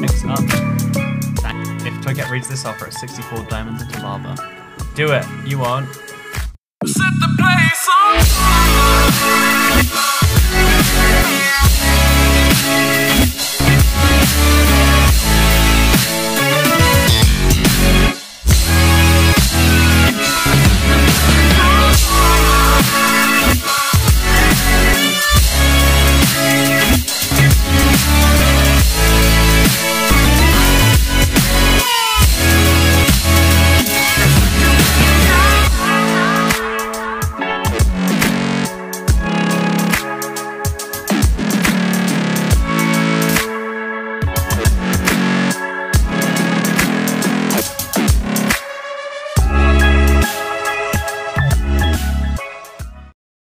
Next up. If Toget reads this offer at 64 diamonds into lava. Do it. You won't. Set the place on